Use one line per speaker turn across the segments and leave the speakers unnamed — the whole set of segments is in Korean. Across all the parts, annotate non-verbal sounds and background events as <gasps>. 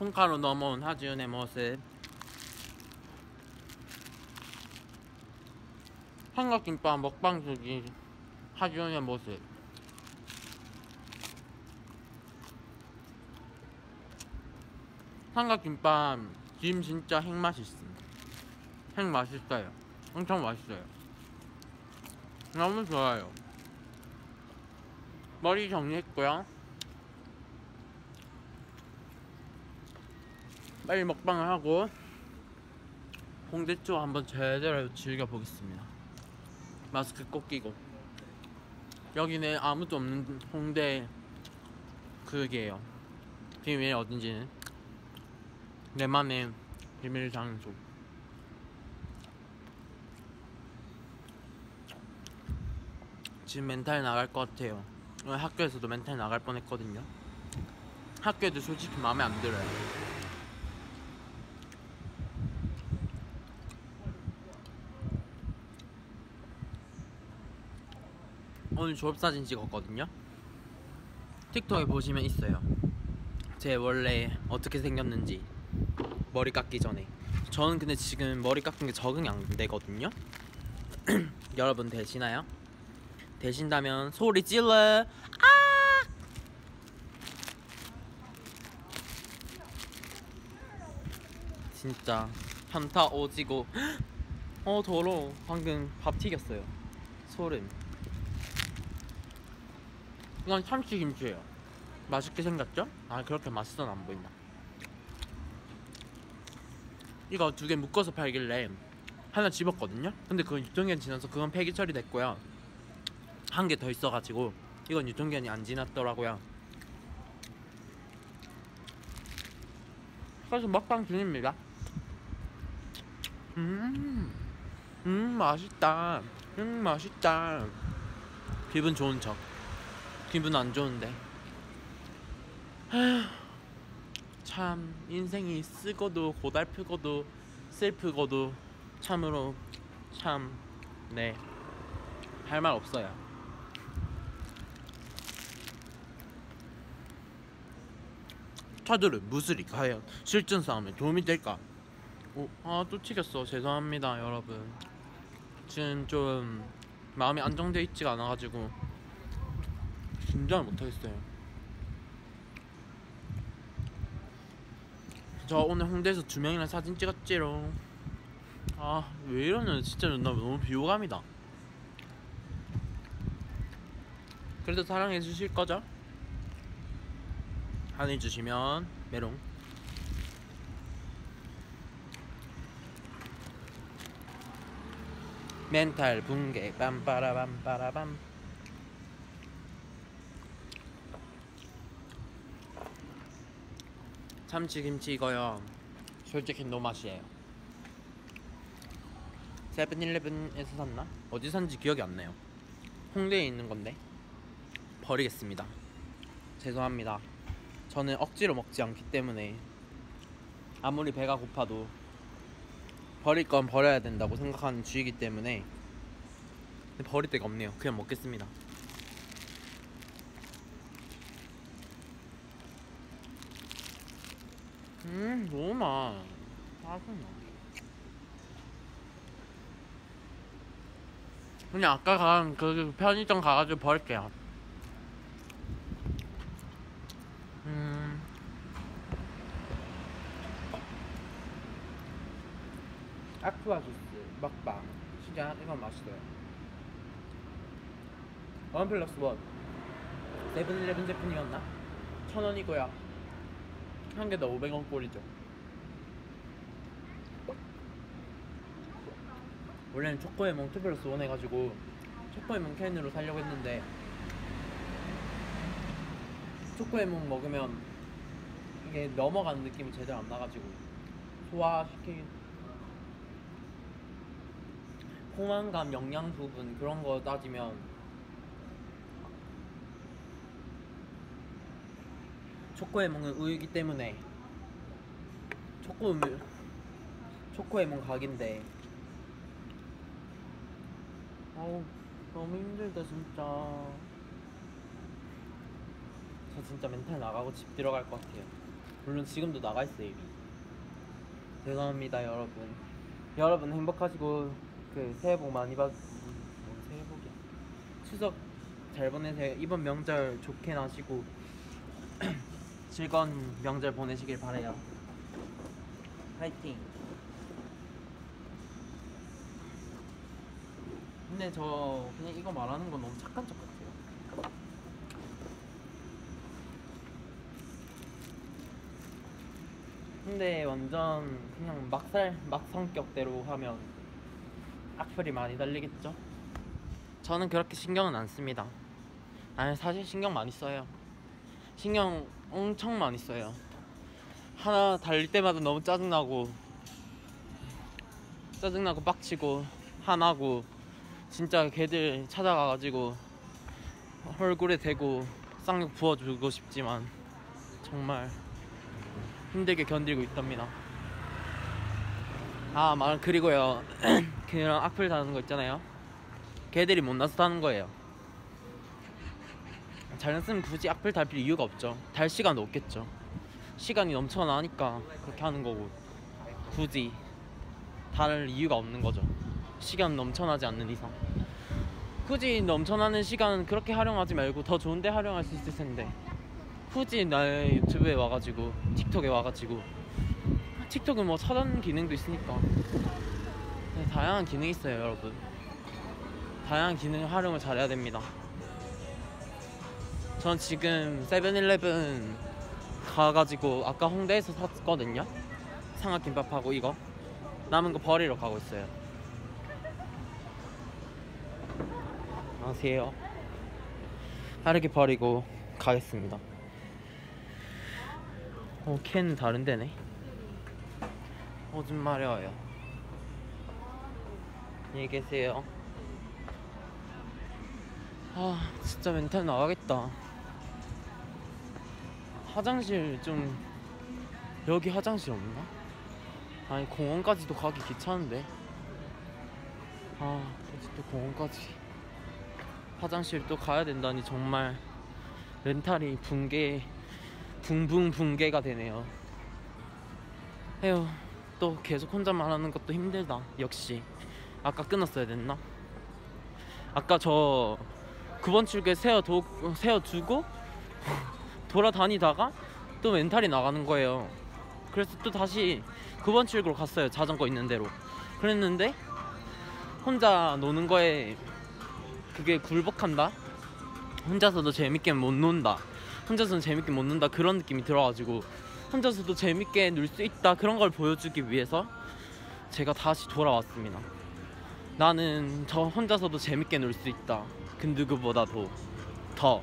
콩가루 넘어온 하지은의 모습. 삼각김밥 먹방 중인 하지은의 모습. 삼각김밥 지금 진짜 핵 맛있습니다 핵 맛있어요. 엄청 맛있어요. 너무 좋아요. 머리 정리했고요 빨리 먹방을 하고 홍대초 한번 제대로 즐겨보겠습니다. 마스크 꼭 끼고. 여기는 아무도 없는 홍대 그게요. 비밀 어딘지는 내 맘의 비밀 장소. 지금 멘탈 나갈 것 같아요. 오늘 학교에서도 멘탈 나갈 뻔했거든요. 학교에도 솔직히 마음에 안 들어요 오늘 졸업사진 찍었거든요. 틱톡에 보시면 있어요. 제 원래 어떻게 생겼는지 머리 깎기 전에. 저는 근데 지금 머리 깎은 게 적응이 안 되거든요. <clears throat> 여러분 되시나요? 되신다면 소리 질러! 아! 진짜 현타 오지고. <gasps> 어 더러워. 방금 밥 튀겼어요. 소름 이건 참치김치예요. 맛있게 생겼죠? 아 그렇게 맛있어는 안 보인다. 이거 두 개 묶어서 팔길래 하나 집었거든요? 근데 그건 유통기한 지나서 그건 폐기 처리됐고요. 한 개 더 있어가지고 이건 유통기한이 안 지났더라고요. 그래서 먹방 중입니다. 음, 음 맛있다. 음 맛있다. 기분 좋은 척 기분 안 좋은데 참 인생이 쓰고도 고달프고도 슬프고도 참으로 참 네 할 말 없어요 차들은 무술이 과연 실전 싸움에 도움이 될까? 오, 아, 또 튀겼어. 죄송합니다, 여러분. 지금 좀 마음이 안정돼 있지가 않아가지고 긴장을 못하겠어요. 저 오늘 홍대에서 두 명이랑 사진 찍었지롱. 아, 왜 이러냐. 진짜 나 너무 비호감이다. 그래도 사랑해 주실 거죠? 안 해주시면 메롱. 멘탈 붕괴 빰빠라밤빠라밤 참치김치 이거요 솔직히 노맛이에요 세븐일레븐에서 샀나? 어디 산지 기억이 안 나요 홍대에 있는 건데 버리겠습니다 죄송합니다 저는 억지로 먹지 않기 때문에 아무리 배가 고파도 버릴 건 버려야 된다고 생각하는 주의이기 때문에 버릴 데가 없네요. 그냥 먹겠습니다. 음, 너무 맛. 짜증나. 그냥 아까 간 그 편의점 가가지고 버릴게요. 음. 아쿠아 주스 먹방 진짜 이건 맛있어요 one plus one 세븐일레븐 제품이었나? 천 원이고요 한 개당 500원 꼴이죠. 원래는 초코에몽 2 plus one 해가지고 초코에몽 캔으로 살려고 했는데 초코에몽 먹으면 이게 넘어가는 느낌이 제대로 안 나가지고 소화시키 포만감, 영양 부분 그런 거 따지면 초코에 먹는 우유이기 때문에 초코 우유 초코에 먹는 각인데. 어우 너무 힘들다 진짜. 저 진짜 멘탈 나가고 집 들어갈 것 같아요. 물론 지금도 나가 있어요 이미. 죄송합니다 여러분. 여러분 행복하시고 그 새해 복 많이 받 뭐, 새해 복이야. 추석 잘 보내세요. 이번 명절 좋게 나시고 즐거운 명절 보내시길 바래요 파이팅 근데 저 그냥 이거 말하는 건 너무 착한 척 같아요 근데 완전 그냥 막살 막 성격대로 하면 악플이 많이 달리겠죠. 저는 그렇게 신경은 안 씁니다. 아니 사실 신경 많이 써요. 신경 엄청 많이 써요. 하나 달릴 때마다 너무 짜증나고 짜증나고 빡치고 화나고 진짜 걔들 찾아가가지고 얼굴에 대고 쌍욕 부어주고 싶지만 정말 힘들게 견디고 있답니다. 아, 말 그리고요. <clears throat> 그런 악플 다는 거 있잖아요. 걔들이 못나서 다는 거예요. 잘났으면 굳이 악플 달 필요 이유가 없죠. 달 시간도 없겠죠. 시간이 넘쳐나니까 그렇게 하는 거고 굳이 달 이유가 없는 거죠. 시간 넘쳐나지 않는 이상. 굳이 넘쳐나는 시간은 그렇게 활용하지 말고 더 좋은데 활용할 수 있을 텐데. 굳이 나의 유튜브에 와가지고 틱톡에 와가지고 틱톡은 뭐 차단 기능도 있으니까 네, 다양한 기능이 있어요 여러분 다양한 기능을 활용을 잘해야 됩니다 전 지금 세븐일레븐 가가지고 아까 홍대에서 샀거든요 삼각김밥하고 이거 남은 거 버리러 가고 있어요 안녕하세요 빠르게 버리고 가겠습니다 어, 캔 다른 데네. 오줌 마려워요. 안녕히 계세요. 아, 진짜 멘탈 나가겠다. 화장실 좀 여기 화장실 없나? 아니 공원까지도 가기 귀찮은데. 아, 어디 또 공원까지 화장실 또 가야 된다니 정말 멘탈이 붕괴 붕붕 붕괴가 되네요. 에휴, 또 계속 혼자만 하는 것도 힘들다. 역시. 아까 끊었어야 됐나? 아까 저 9번 출구에 세워도, 세워두고 돌아다니다가 또 멘탈이 나가는 거예요. 그래서 또 다시 9번 출구로 갔어요. 자전거 있는 대로. 그랬는데 혼자 노는 거에 그게 굴복한다? 혼자서도 재밌게 못 논다. 혼자서는 재밌게 못 논다 그런 느낌이 들어가지고 혼자서도 재밌게 놀 수 있다 그런 걸 보여주기 위해서 제가 다시 돌아왔습니다. 나는 저 혼자서도 재밌게 놀 수 있다. 그 누구보다도 더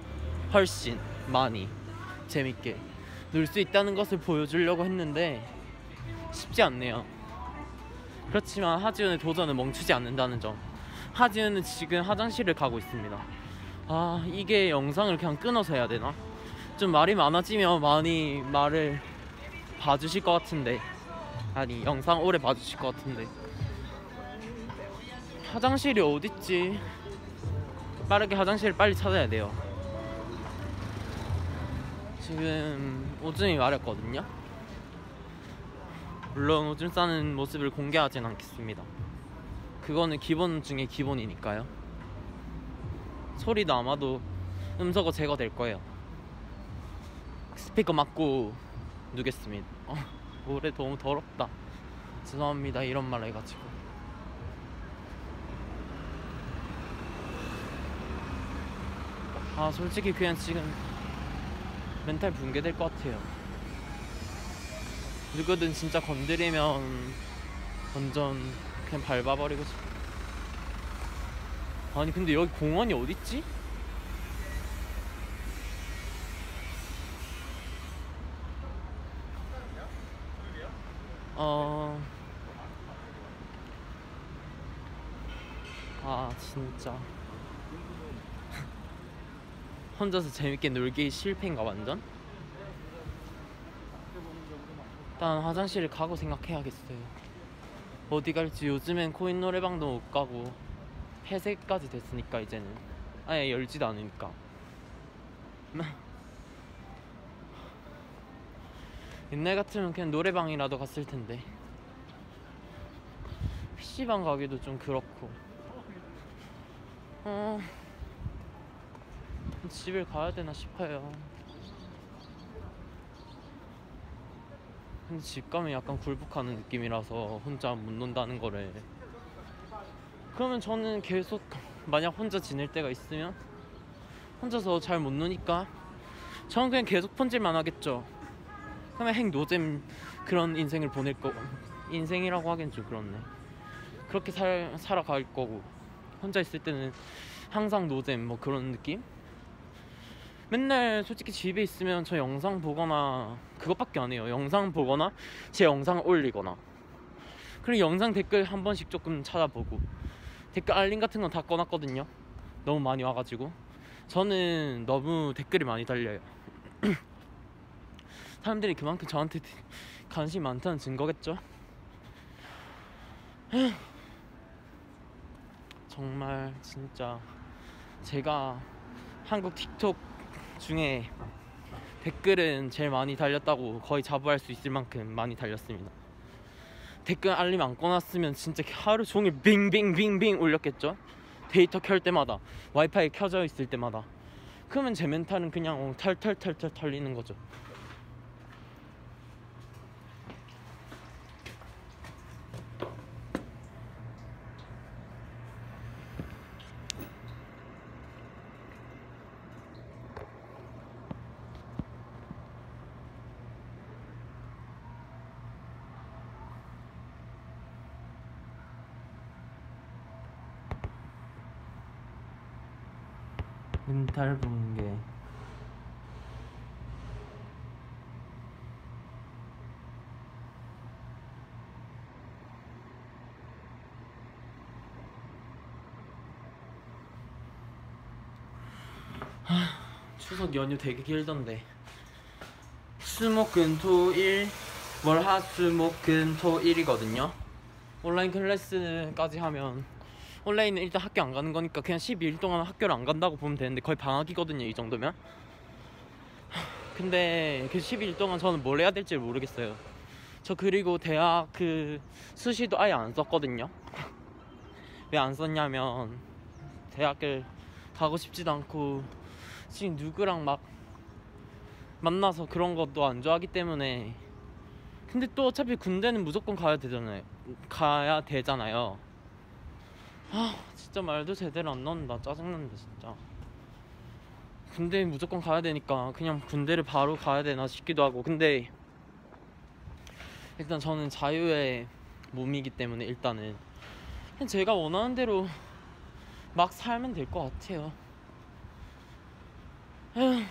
훨씬 많이 재밌게 놀 수 있다는 것을 보여주려고 했는데 쉽지 않네요. 그렇지만 하지은의 도전은 멈추지 않는다는 점. 하지은은 지금 화장실을 가고 있습니다. 아 이게 영상을 그냥 끊어서 해야 되나? 좀 말이 많아지면 많이 말을 봐주실 것 같은데 아니 영상 오래 봐주실 것 같은데 화장실이 어딨지 빠르게 화장실을 빨리 찾아야 돼요 지금 오줌이 마렸거든요 물론 오줌 싸는 모습을 공개하진 않겠습니다 그거는 기본 중에 기본이니까요 소리도 아마도 음소거 제거될 거예요 스피커 맞고 누겠습니다. 어, 올해 너무 더럽다. 죄송합니다. 이런 말 해가지고. 아, 솔직히 그냥 지금 멘탈 붕괴될 것 같아요. 누구든 진짜 건드리면 완전 그냥 밟아버리고 싶어. 아니, 근데 여기 공원이 어딨지? 어. 아, 진짜. 혼자서 재밌게 놀기 실패인가, 완전? 일단 화장실을 가고 생각해야겠어요. 어디 갈지 요즘엔 코인 노래방도 못 가고, 폐쇄까지 됐으니까, 이제는. 아예 열지도 않으니까. <laughs> 옛날 같으면 그냥 노래방이라도 갔을 텐데 PC방 가기도 좀 그렇고 어 집에 가야 되나 싶어요. 근데 집 가면 약간 굴복하는 느낌이라서 혼자 못 논다는 거를 그러면 저는 계속 만약 혼자 지낼 때가 있으면 혼자서 잘 못 노니까 저는 그냥 계속 폰질만 하겠죠. 그러면 행 노잼 그런 인생을 보낼 거 인생이라고 하기엔 좀 그렇네. 그렇게 살, 살아갈 거고. 혼자 있을 때는 항상 노잼 뭐 그런 느낌? 맨날 솔직히 집에 있으면 저 영상 보거나 그것밖에 안 해요. 영상 보거나 제 영상을 올리거나. 그리고 영상 댓글 한 번씩 조금 찾아보고. 댓글 알림 같은 건 다 꺼놨거든요. 너무 많이 와가지고. 저는 너무 댓글이 많이 달려요. <clears throat> 사람들이 그만큼 저한테 관심이 많다는 증거겠죠? <clears throat> 정말 진짜 제가 한국 틱톡 중에 댓글은 제일 많이 달렸다고 거의 자부할 수 있을 만큼 많이 달렸습니다. 댓글 알림 안 꺼놨으면 진짜 하루 종일 빙빙빙빙 울렸겠죠? 데이터 켤 때마다 와이파이 켜져 있을 때마다 그러면 제 멘탈은 그냥 어, 털털털털 털리는 거죠. 멘탈 붕괴 하, 추석 연휴 되게 길던데. 수목금 토일 월화수목금 토일이거든요. 온라인 클래스까지 하면 온라인은 일단 학교 안 가는 거니까 그냥 12일 동안 학교를 안 간다고 보면 되는데 거의 방학이거든요 이 정도면. <sighs> 근데 그 12일 동안 저는 뭘 해야 될지 모르겠어요. 저 그리고 대학 그 수시도 아예 안 썼거든요. <laughs> 왜 안 썼냐면 대학을 가고 싶지도 않고 지금 누구랑 막 만나서 그런 것도 안 좋아하기 때문에. 근데 또 어차피 군대는 무조건 가야 되잖아요. 가야 되잖아요 아 진짜 말도 제대로 안 나온다. 짜증난다 진짜. 군대 무조건 가야 되니까 그냥 군대를 바로 가야 되나 싶기도 하고. 근데 일단 저는 자유의 몸이기 때문에 일단은 그냥 제가 원하는 대로 막 살면 될 것 같아요. 에휴,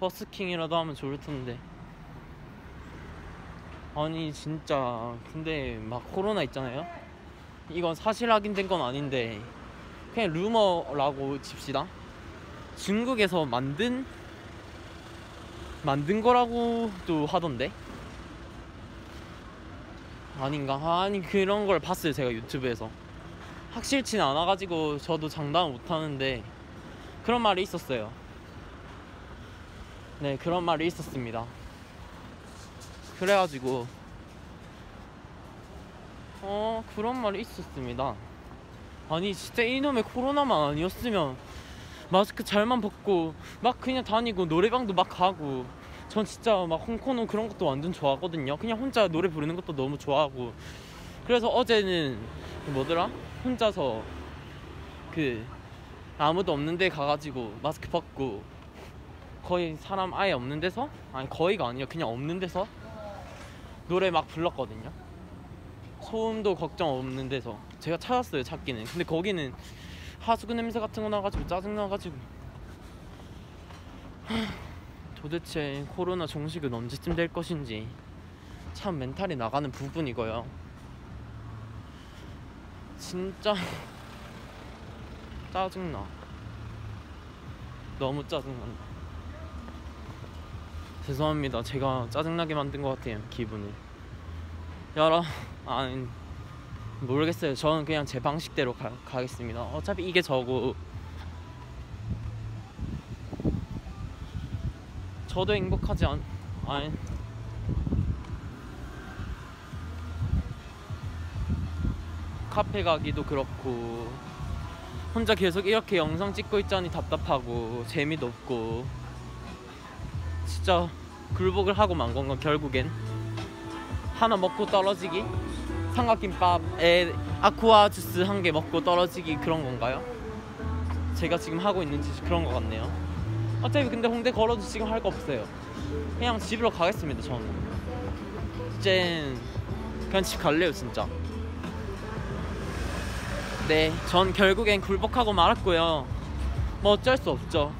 버스킹이라도 하면 좋을 텐데. 아니 진짜 근데 막 코로나 있잖아요 이건 사실 확인된 건 아닌데 그냥 루머라고 칩시다. 중국에서 만든 만든 거라고도 하던데 아닌가? 아니 그런 걸 봤어요 제가 유튜브에서 확실치 는 않아가지고 저도 장담을 못하는데 그런 말이 있었어요. 네 그런 말이 있었습니다. 그래가지고 어 그런 말이 있었습니다. 아니 진짜 이놈의 코로나만 아니었으면 마스크 잘만 벗고 막 그냥 다니고 노래방도 막 가고 전 진짜 막 홍코노 그런 것도 완전 좋아하거든요. 그냥 혼자 노래 부르는 것도 너무 좋아하고. 그래서 어제는 뭐더라? 혼자서 그 아무도 없는 데 가가지고 마스크 벗고 거의 사람 아예 없는 데서? 아니 거의가 아니라 그냥 없는 데서 노래 막 불렀거든요 소음도 걱정 없는 데서 제가 찾았어요 찾기는. 근데 거기는 하수구 냄새 같은 거 나가지고 짜증 나가지고. 도대체 코로나 종식은 언제쯤 될 것인지 참 멘탈이 나가는 부분이고요. 진짜 짜증나. 너무 짜증난다. 죄송합니다. 제가 짜증나게 만든 것 같아요 기분을 여러 아 모르겠어요. 저는 그냥 제 방식대로 가, 가겠습니다. 어차피 이게 저고. 저도 행복하지 않... 아니. 카페 가기도 그렇고 혼자 계속 이렇게 영상 찍고 있자니 답답하고 재미도 없고. 진짜 굴복을 하고 만 건가 결국엔? 하나 먹고 떨어지기 삼각김밥에 아쿠아 주스 한 개 먹고 떨어지기 그런 건가요? 제가 지금 하고 있는 짓이 그런 것 같네요 어차피 근데 홍대 걸어도 지금 할 거 없어요 그냥 집으로 가겠습니다 저는 이젠 그냥 집 갈래요 진짜 네, 전 결국엔 굴복하고 말았고요. 뭐 어쩔 수 없죠.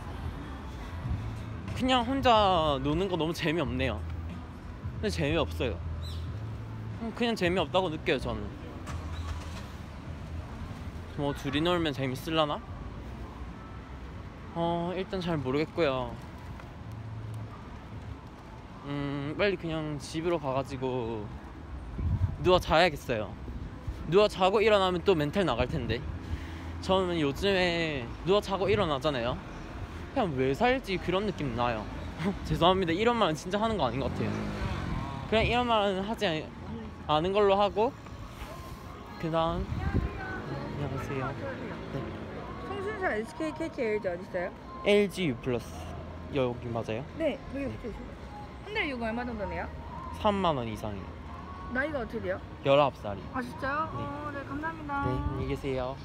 그냥 혼자 노는 거 너무 재미없네요. 근데 재미없어요. 음, 그냥 재미없다고 느껴요, 저는. 뭐 둘이 놀면 재밌을라나? 어, 일단 잘 모르겠고요. 음, 빨리 그냥 집으로 가가지고 누워 자야겠어요. 누워 자고 일어나면 또 멘탈 나갈 텐데 저는 요즘에 누워 자고 일어나잖아요 그냥 왜 살지 그런 느낌 나요 <laughs> 죄송합니다 이런 말은 진짜 하는 거 아닌 것 같아요 그냥 이런 말은 하지 않- 않은 걸로 하고 그 다음 안녕하세요
성순사 SK KT LG 어디 있어요?
LG U 플러스 여기 맞아요?
네, 여기 붙어 있어요. 한 달에 이거 얼마 정도 내요?
3만 원 이상이요
나이가 어떻게 돼요?
19살이
아 진짜요?
네.
어, 네 감사합니다.
네 안녕히 계세요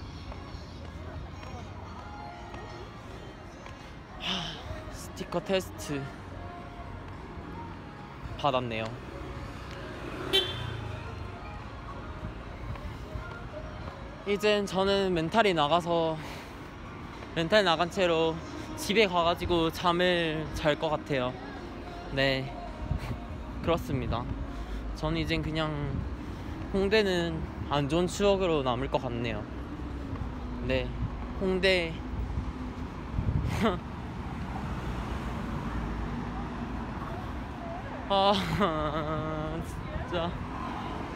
하, 스티커 테스트 받았네요 이젠 저는 멘탈이 나가서 멘탈 나간 채로 집에 가가지고 잠을 잘 것 같아요 네 <laughs> 그렇습니다 저는 이젠 그냥 홍대는 안 좋은 추억으로 남을 것 같네요. 네, 홍대. <laughs> 아, <laughs> 진짜.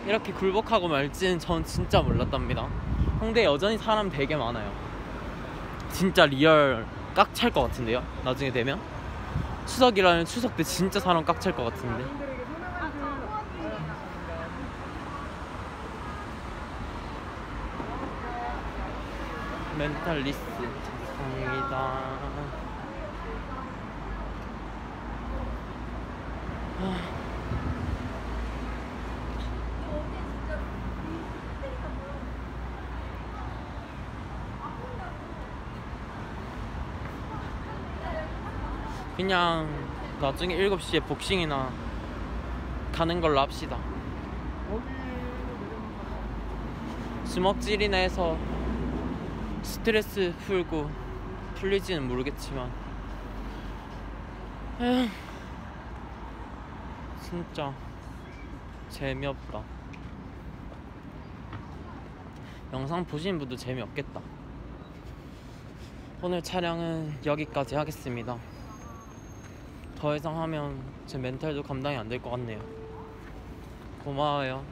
이렇게 굴복하고 말지는 전 진짜 몰랐답니다. 홍대 여전히 사람 되게 많아요. 진짜 real 꽉 찰 것 같은데요? 나중에 되면? 추석이라는 추석 때 진짜 사람 꽉 찰 것 같은데. 멘탈리스트 죄송합니다. 그냥 나중에 7시에 복싱이나 가는 걸로 합시다. 주먹질이나 해서 스트레스 풀고 풀리지는 모르겠지만 에휴, 진짜 재미없다. 영상 보신 분도 재미없겠다. 오늘 촬영은 여기까지 하겠습니다 더 이상 하면 제 멘탈도 감당이 안 될 것 같네요. 고마워요